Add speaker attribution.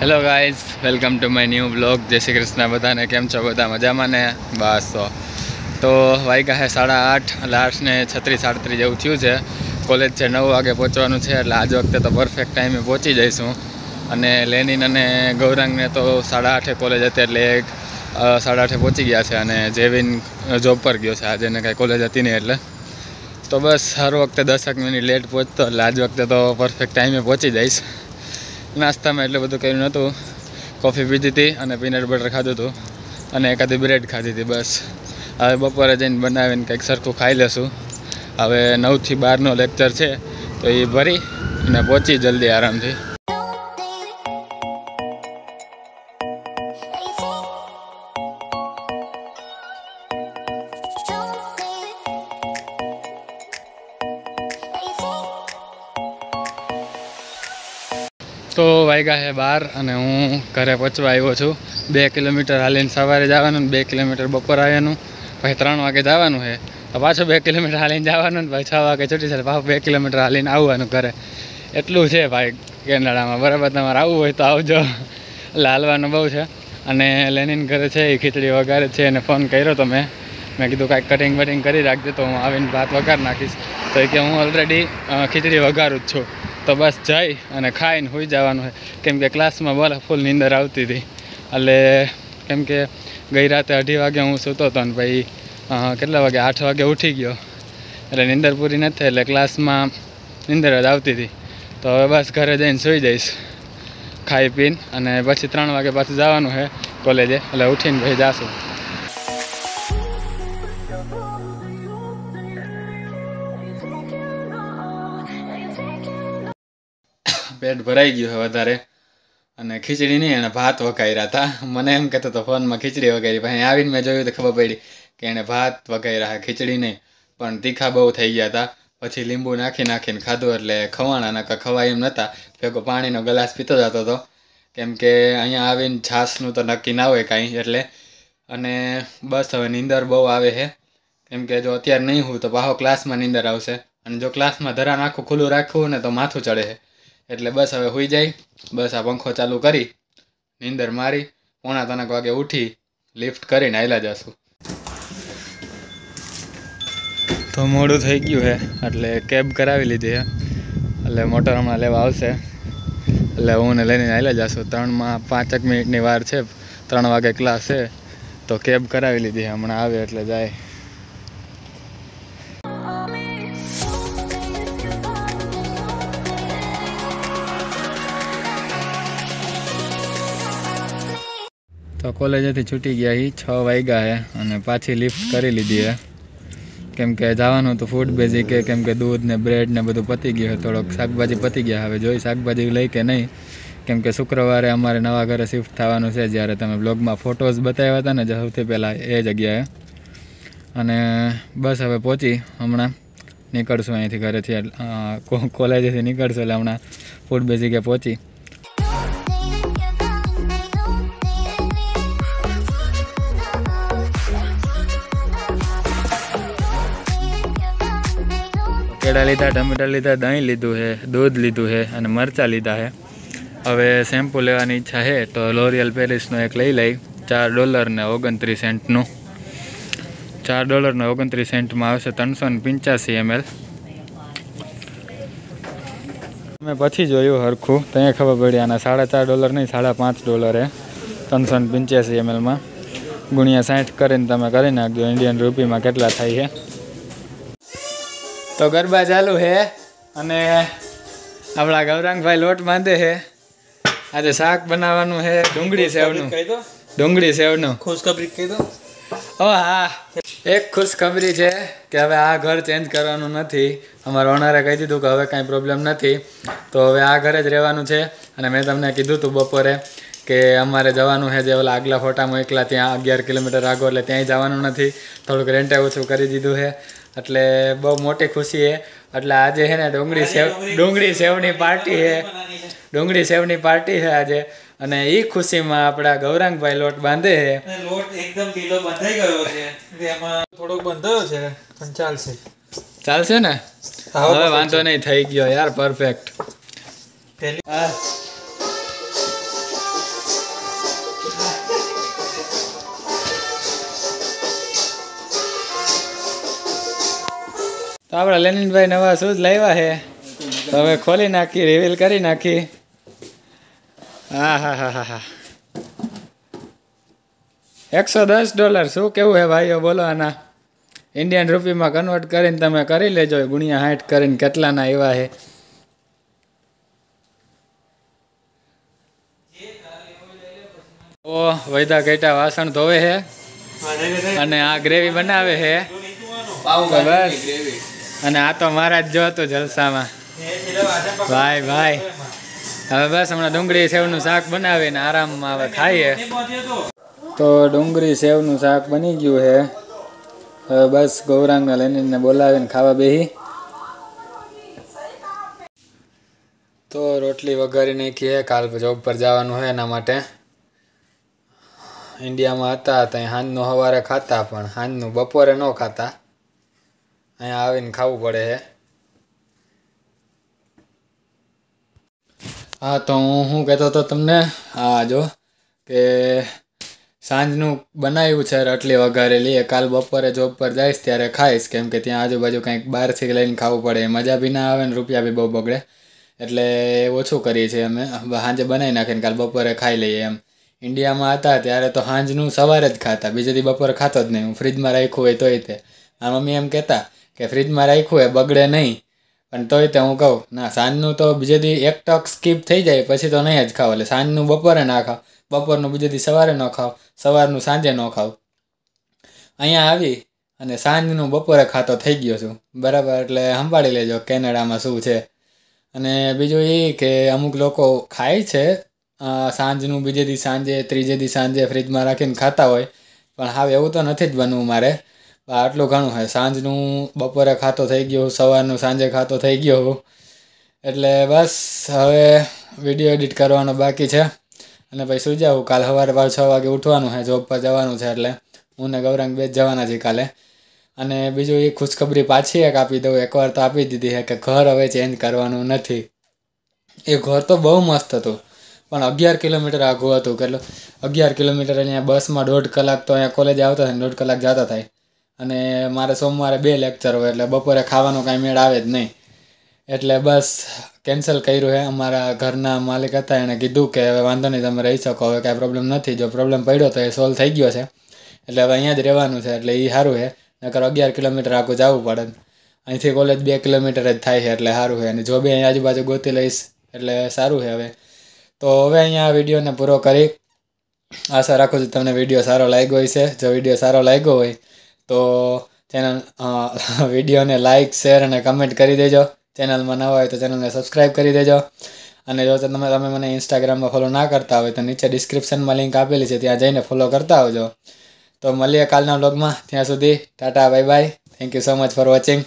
Speaker 1: Hello guys welcome to my new blog જય શ્રી કૃષ્ણ બધાને કેમ છો? બધા મજામાં ને? બસ, તો. તો વાગ્યા છે સાડા આઠ. એટલે આઠને છત્રીસ સાડત્રીસ જેવું થયું છે. કોલેજ છે, નવ વાગે પહોંચવાનું છે. એટલે આજ વખતે તો પરફેક્ટ ટાઈમે પહોંચી જઈશું. અને લેનિન અને ગૌરાંગને તો સાડા આઠે કોલેજ હતી. એટલે એક સાડા આઠે પહોંચી ગયા છે. અને જેવિન જોબ પર ગયો છે. આજે એને કાંઈ કોલેજ હતી નહીં એટલે. તો બસ, હર વખતે દસક મિનિટ લેટ પહોંચતો. એટલે આજ વખતે તો પરફેક્ટ ટાઈમે પહોંચી જઈશ. નાસ્તામાં એટલું બધું કર્યું નહોતું. કોફી પીધી હતી અને પીનટ બટર ખાધું હતું. અને એકાદી બ્રેડ ખાધી હતી, બસ. હવે બપોરે જઈને બનાવીને કંઈક સરખું ખાઈ લેશું. હવે નવથી બારનો લેક્ચર છે, તો એ ભરી અને પહોંચી જલ્દી આરામથી. તો વાગ્યા છે બાર અને હું ઘરે પહોંચવા આવ્યો છું. બે કિલોમીટર હાલીને સવારે જવાનું બે કિલોમીટર બપોર આવ્યાનું પછી ત્રણ વાગે જવાનું છે તો પાછું બે કિલોમીટર હાલીને જવાનું પછી છ વાગે છૂટી જાય. પાછું બે કિલોમીટર હાલીને આવવાનું ઘરે. એટલું છે ભાઈ કેનેડામાં બરાબર, તમારે આવવું હોય તો આવજો. એટલે બહુ છે. અને લેનિન ઘરે છે એ ખીચડી વઘારે છે એને ફોન કર્યો તો મેં. મેં કીધું કાંઈક કટિંગ બટિંગ કરી રાખજો તો હું આવીને ભાત વઘાર નાખીશ. તો એ કે હું ઓલરેડી ખીચડી વઘારું જ છું. તો બસ જઈ અને ખાઈને હોઈ જવાનું છે. કેમ કે ક્લાસમાં બોલે ફૂલ નીંદર આવતી હતી. એટલે કેમ કે ગઈ રાતે અઢી વાગે હું સૂતો હતો ને ભાઈ કેટલા વાગે? આઠ વાગે ઉઠી ગયો. એટલે નીંદર પૂરી નથી એટલે ક્લાસમાં નીંદર જ આવતી હતી. તો હવે બસ ઘરે જઈને સૂઈ જઈશ. ખાઈ પીને અને પછી ત્રણ વાગે પાછું જવાનું છે કોલેજે. એટલે ઉઠીને ભાઈ જાશું. પેટ ભરાઈ ગયું છે વધારે. અને ખીચડી નહીં અને ભાત વઘાર્યા હતા. મને એમ કહેતો હતો, ફોનમાં ખીચડી વઘારી. પછી આવીને મેં જોયું તો ખબર પડી કે એણે ભાત વઘાર્યા ખીચડી નહીં. પણ તીખા બહુ થઈ ગયા હતા. પછી લીંબુ નાખી નાખીને ખાધું એટલે ખવાણા નકા ખવાય એમ નહોતા ભેગો પાણીનો ગ્લાસ પીતો જતો હતો. કેમ કે અહીંયા આવીને છાશનું તો નક્કી ના હોય કાંઈ એટલે. અને બસ હવે નીંદર બહુ આવે છે. કેમ કે જો અત્યારે નહીં હું તો પાહો ક્લાસમાં નીંદર આવશે. અને જો ક્લાસમાં ધરાન આખું ખુલ્લું રાખવું ને તો માથું ચડે છે. એટલે બસ હવે હોઈ જાય. બસ આ પંખો ચાલુ કરી, નીંદર મારી, પોણા ત્રણેક વાગે ઉઠી લિફ્ટ કરીને આયલા જશું. તો મોડું થઈ ગયું છે એટલે કેબ કરાવી લીધી છે એટલે મોટર હમણાં લેવા આવશે. એટલે હું ને લઈને આવેલા જશું. ત્રણમાં પાંચેક મિનિટની વાર છે, ત્રણ વાગે ક્લાસ છે, તો કેબ કરાવી લીધી હમણાં આવે એટલે જાય. કોલેજેથી છૂટી ગયા એ છ વાગ્યા છે અને પાછી લિફ્ટ કરી લીધી હે. કેમ કે જવાનું હતું ફૂડ બેઝિક કેમ કે દૂધ ને બ્રેડ ને બધું પતી ગયું થોડોક શાકભાજી પતી ગયા હવે જોઈ શાકભાજી લઈ કે નહીં. કેમ કે શુક્રવારે અમારે નવા ઘરે શિફ્ટ થવાનું છે, જ્યારે તમે બ્લોગમાં ફોટોઝ બતાવ્યા હતા ને સૌથી પહેલાં એ જગ્યાએ. અને બસ હવે પહોંચી હમણાં. નીકળશું અહીંથી ઘરેથી કોલેજેથી નીકળશું એટલે હમણાં ફૂડ બેઝિકે પહોંચી. કેળા લીધા, ટમેટા લીધા દહીં લીધું છે દૂધ લીધું છે અને મરચાં લીધા છે હવે શેમ્પૂ લેવાની ઈચ્છા છે તો લોરિયલ પેરિસનું એક લઈ લઈ, ચાર ડોલર ને ઓગણત્રીસ સેન્ટનું. ચાર ડોલર ને ઓગણત્રીસ સેન્ટમાં આવશે ત્રણસો ને પંચ્યાસી એમએલ મેં પછી જોયું હરખું, ત્યાં ખબર પડી આના સાડા ચાર ડોલર નહીં, સાડા પાંચ ડોલરે ત્રણસો ને પંચ્યાસી એમએલમાં ગુણ્યા સાઠ કરીને તમે કરી નાખજો ઇન્ડિયન રૂપીમાં કેટલા થાય છે? તો ગરબા ચાલુ છે અને આપણા ગૌરાંગભાઈ લોટ બાંધે છે આજે શાક બનાવવાનું છે ડુંગળી સેવનું. ડુંગળી સેવનું.
Speaker 2: ખુશખબરી કહી દો.
Speaker 1: ઓ હા. એક ખુશખબરી છે કે હવે આ ઘર ચેન્જ કરવાનું નથી. અમારા ઓનરે કહી દીધું કે હવે કાંઈ પ્રોબ્લેમ નથી. તો હવે આ ઘરે જ રહેવાનું છે. અને મેં તમને કીધું હતું બપોરે કે અમારે જવાનું છે જે ઓલા આગલા ફોટામાં એકલા ત્યાં અગિયાર કિલોમીટર આગળ એટલે ત્યાંય જવાનું નથી. થોડુંક રેન્ટે ઓછું કરી દીધું છે. એટલે બહુ મોટી ખુશી છે. એટલે આજે છે ને ડુંગળી સેવ ડુંગળી સેવની પાર્ટી છે. ડુંગળી સેવની પાર્ટી છે આજે. અને એ ખુશીમાં આપણા ગૌરાંગભાઈ લોટ બાંધે છે.
Speaker 2: લોટ એકદમ ઢીલો બંધાઈ ગયો છે. એમાં થોડોક બંધાયો છે પણ ચાલશે.
Speaker 1: ચાલશે ને? હવે વાંધો નહીં થઈ ગયો યાર પરફેક્ટ
Speaker 2: પહેલી
Speaker 1: હા. તો આપણા લેનિનભાઈ નવા શૂઝ લાવ્યા છે. તો હવે ખોલી નાખી રિવીલ કરી નાખી. હા હા હા હા હા એકસો દસ ડોલર. શું કેવું હે ભાઈઓ? બોલો આના. ઇન્ડિયન રૂપીમાં કન્વર્ટ કરીને તમે કરી લેજો. ગુણ્યા હાઠ કરીને કેટલાના એવા છે ઓ, વૈદા કેટા વાસણ ધોવે છે અને આ ગ્રેવી બનાવે છે બસ. અને આ તો મારા જ જો હતું જલસામાં. ભાઈ ભાઈ. હવે બસ હમણાં ડુંગળી સેવનું શાક બનાવીને આરામમાં હવે ખાઈએ. તો ડુંગળી સેવનું શાક બની ગયું છે. હવે બસ ગૌરાંગને લઈને બોલાવીને ખાવા બેહી. તો રોટલી વઘારી નાખી છે. કાલ જોબ પર જવાનું હોય એના માટે. ઇન્ડિયામાં હતા ત્યાં સાંજનું સવારે ખાતા પણ. સાંજનું બપોરે ન ખાતા. અહીંયા આવીને ખાવું પડે છે હા, તો હું શું કહેતો હતો તમને? હા, જો કે સાંજનું બનાવ્યું છે રટલી વઘારેલી. એ કાલ બપોરે જોબ પર જઈશ ત્યારે ખાઈશ, કેમ કે ત્યાં આજુબાજુ કંઈક બહારથી લઈને ખાવું પડે. મજા બી ના આવે ને રૂપિયા બી બહુ બગડે. એટલે ઓછું કરીએ છીએ અમે. સાંજે બનાવી નાખીને કાલ બપોરે ખાઈ લઈએ એમ. ઇન્ડિયામાં હતા ત્યારે તો સાંજનું સવારે જ ખાતા. બીજેથી બપોરે ખાતો જ નહીં. હું ફ્રીજમાં રાખ્યું હોય તોય તે. મારા મમ્મી એમ કહેતા કે ફ્રીજમાં રાખ્યું એ બગડે નહીં. પણ તોય તે હું કહું, ના, સાંજનું તો બીજે દી એક ટક સ્કીપ થઈ જાય, પછી તો નહીં જ ખાવ. એટલે સાંજનું બપોરે ના ખાવ. બપોરનું બીજે દી સવારે ન ખાવ, સવારનું સાંજે ન ખાવ. અહીંયા આવી અને સાંજનું બપોરે ખાતો થઈ ગયો છું. બરાબર, એટલે સંભાળી લેજો કેનેડામાં શું છે. અને બીજું એ કે અમુક લોકો ખાય છે સાંજનું બીજે દી સાંજે, ત્રીજે દી સાંજે ફ્રીજમાં રાખીને ખાતા હોય. પણ હવે એવું તો નથી જ બનવું મારે. આટલું ઘણું છે સાંજનું બપોરે ખાતો થઈ ગયો, સવારનું સાંજે ખાતો થઈ ગયો. એટલે બસ હવે વીડિયો એડિટ કરવાનો બાકી છે. અને પછી સુઈ જાઉં. કાલ સવારે પાછું છ વાગે ઉઠવાનું છે જોબ પર જવાનું છે એટલે. હું ને ગૌરાંગ બે જવાના છીએ કાલે. અને બીજું એ ખુશખબરી પાછી એક આપી દઉં. એકવાર તો આપી દીધી છે કે ઘર હવે ચેન્જ કરવાનું નથી. એ ઘર તો બહુ મસ્ત હતું. પણ અગિયાર કિલોમીટર આઘું હતું. કેટલું? અગિયાર કિલોમીટર અહીંયા બસમાં દોઢ કલાક તો અહીંયા કોલેજ આવતા થાય દોઢ કલાક જતા થાય. અને મારે સોમવારે બે લેક્ચર હોય એટલે બપોરે ખાવાનો કાંઈ મેળ આવે જ નહીં. એટલે બસ કેન્સલ કર્યું છે અમારા ઘરના માલિક હતા, એણે કીધું કે હવે વાંધો નહીં, તમે રહી શકો. હવે કાંઈ પ્રોબ્લેમ નથી. જો પ્રોબ્લેમ પડ્યો તો એ સોલ્વ થઈ ગયો છે. એટલે હવે અહીંયા જ રહેવાનું છે, એટલે એ સારું છે નકર અગિયાર કિલોમીટર આખું જવું પડે. અહીંથી કોલેજ બે કિલોમીટર જ થાય છે એટલે સારું છે અને જો બી અહીં આજુબાજુ ગોતી લઈશ, એટલે સારું છે હવે. તો હવે અહીંયા આ વિડીયોને પૂરો કરી. આશા રાખું છું તમને વીડિયો સારો લાગ્યો હોય છે જો વીડિયો સારો લાગ્યો હોય તો ચેનલ વિડીયોને લાઇક શેર અને કમેન્ટ કરી દેજો. ચેનલમાં ન હોય તો ચેનલને સબસ્ક્રાઈબ કરી દેજો. અને જો તમે તમે મને ઇન્સ્ટાગ્રામમાં ફોલો ના કરતા હોય તો નીચે ડિસ્ક્રિપ્શનમાં લિંક આપેલી છે, ત્યાં જઈને ફોલો કરતા આવજો. તો મળીએ કાલના બ્લોગમાં ત્યાં સુધી Tata bye bye thank you so much for watching